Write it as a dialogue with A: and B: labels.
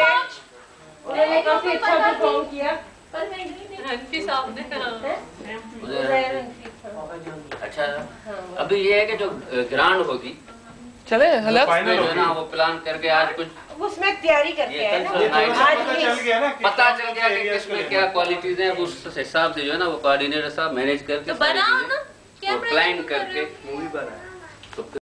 A: उन्होंने काफ़ी अच्छा परफॉर्म किया।
B: रणफी हाँ, साहब हाँ। हाँ।
C: अच्छा अभी ये है कि जो ग्रांड होगी
D: चले हेलो।
C: फाइनल जो है ना वो प्लान करके आज कुछ
A: उसमें तैयारी करके आए
E: तो ना।
A: आज तो
E: चल गया ना
C: पता चल गया कि किसमें क्या क्वालिटीज हैं उस हिसाब से जो है ना वो कोऑर्डिनेटर साहब मैनेज करके
B: तो बनाओ ना
C: क्लाइंट
B: प्लान
C: करके।
E: मूवी बना